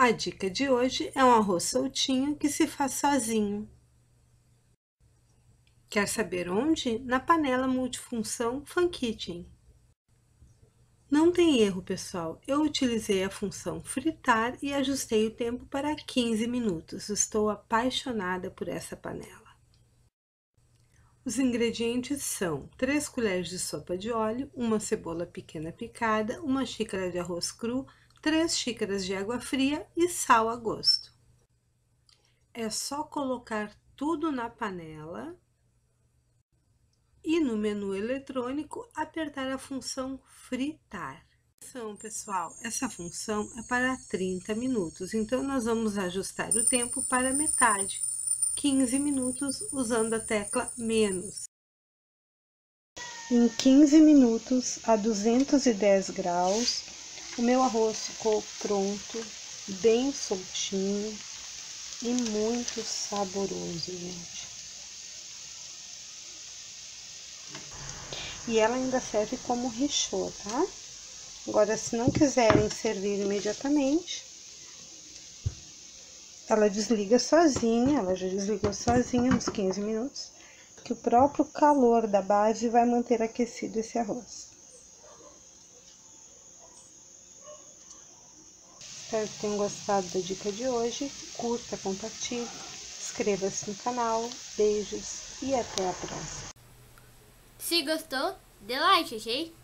A dica de hoje é um arroz soltinho que se faz sozinho. Quer saber onde? Na panela multifunção Fun Kitchen. Não tem erro, pessoal. Eu utilizei a função fritar e ajustei o tempo para 15 minutos. Estou apaixonada por essa panela. Os ingredientes são 3 colheres de sopa de óleo, uma cebola pequena picada, uma xícara de arroz cru, 3 xícaras de água fria e sal a gosto. É só colocar tudo na panela e no menu eletrônico apertar a função fritar. Então, pessoal, essa função é para 30 minutos, então nós vamos ajustar o tempo para metade, 15 minutos usando a tecla menos. Em 15 minutos a 210 graus, o meu arroz ficou pronto, bem soltinho e muito saboroso, gente. E ela ainda serve como richô, tá? Agora, se não quiserem servir imediatamente, ela desliga sozinha, ela já desligou sozinha nos 15 minutos, que o próprio calor da base vai manter aquecido esse arroz. Espero que tenham gostado da dica de hoje. Curta, compartilhe, inscreva-se no canal. Beijos e até a próxima. Se gostou, dê like, ok?